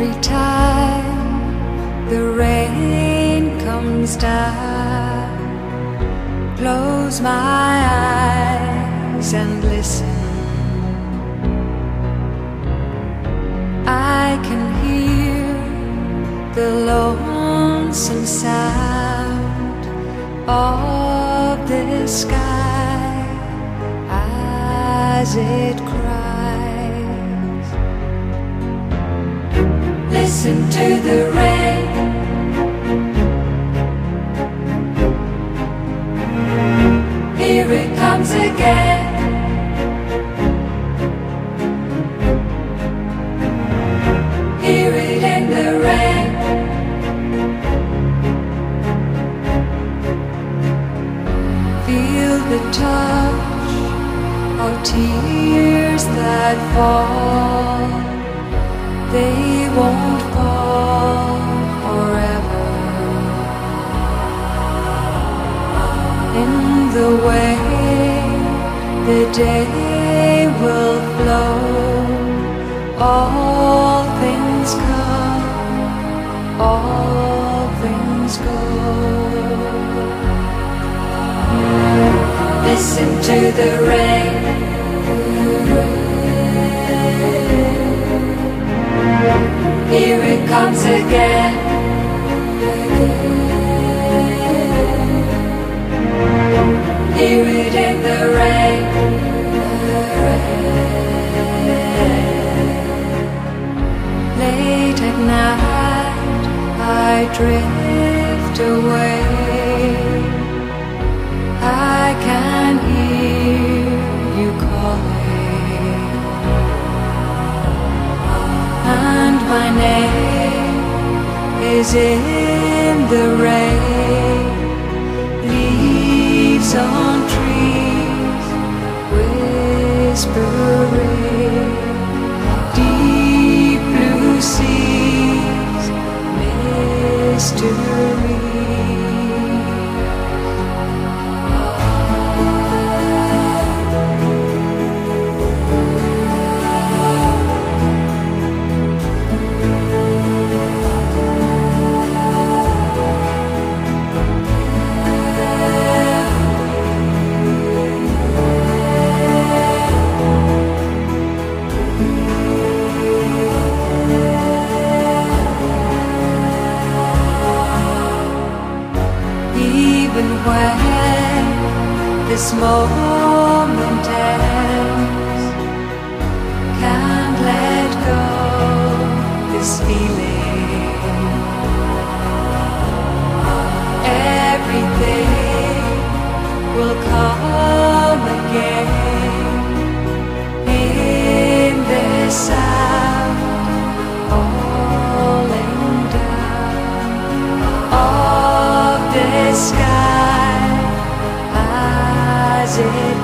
Every time the rain comes down, close my eyes and listen. I can hear the lonesome sound of the sky as it cries. Listen to the rain. Here it comes again. Hear it in the rain. Feel the touch of tears that fall. They won't fall forever. In the way the day will flow, all things come, all things go. Listen to the rain. Is in the rain. This moment ends. Can't let go this feeling. Everything will come of